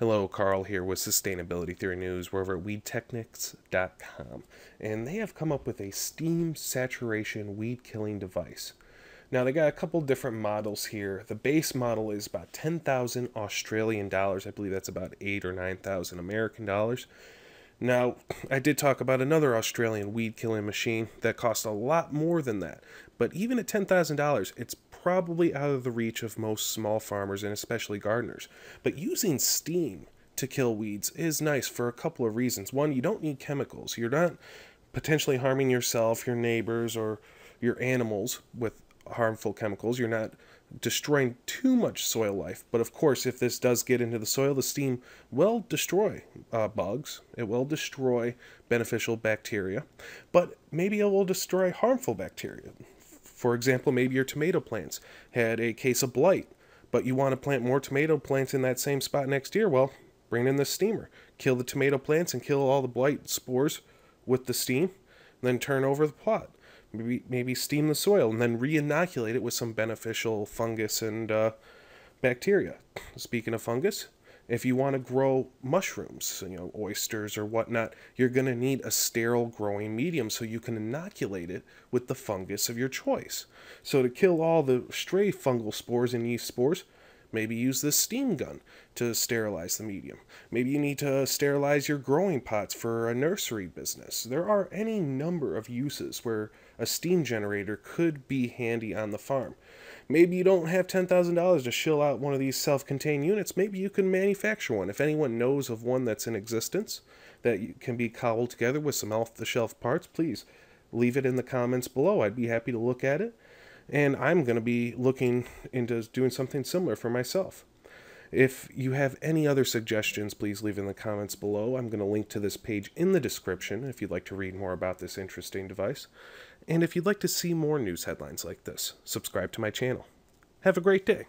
Hello, Carl here with Sustainability Theory News. We're over at weedtechnics.com, and they have come up with a steam saturation weed killing device. Now, they got a couple different models here. The base model is about 10,000 Australian dollars. I believe that's about 8 or 9,000 American dollars. Now, I did talk about another Australian weed killing machine that cost a lot more than that. But even at $10,000, it's probably out of the reach of most small farmers and especially gardeners. But using steam to kill weeds is nice for a couple of reasons. One, you don't need chemicals. You're not potentially harming yourself, your neighbors, or your animals with harmful chemicals. You're not destroying too much soil life. But of course, if this does get into the soil, the steam will destroy uh, bugs. It will destroy beneficial bacteria, but maybe it will destroy harmful bacteria. For example, maybe your tomato plants had a case of blight, but you want to plant more tomato plants in that same spot next year. Well, bring in the steamer, kill the tomato plants and kill all the blight spores with the steam, then turn over the plot maybe maybe steam the soil and then re-inoculate it with some beneficial fungus and uh, bacteria. Speaking of fungus, if you want to grow mushrooms, you know, oysters or whatnot, you're going to need a sterile growing medium so you can inoculate it with the fungus of your choice. So to kill all the stray fungal spores and yeast spores, Maybe use this steam gun to sterilize the medium. Maybe you need to sterilize your growing pots for a nursery business. There are any number of uses where a steam generator could be handy on the farm. Maybe you don't have $10,000 to shill out one of these self contained units. Maybe you can manufacture one. If anyone knows of one that's in existence that can be cobbled together with some off the shelf parts, please leave it in the comments below. I'd be happy to look at it and I'm going to be looking into doing something similar for myself. If you have any other suggestions, please leave in the comments below. I'm going to link to this page in the description if you'd like to read more about this interesting device. And if you'd like to see more news headlines like this, subscribe to my channel. Have a great day.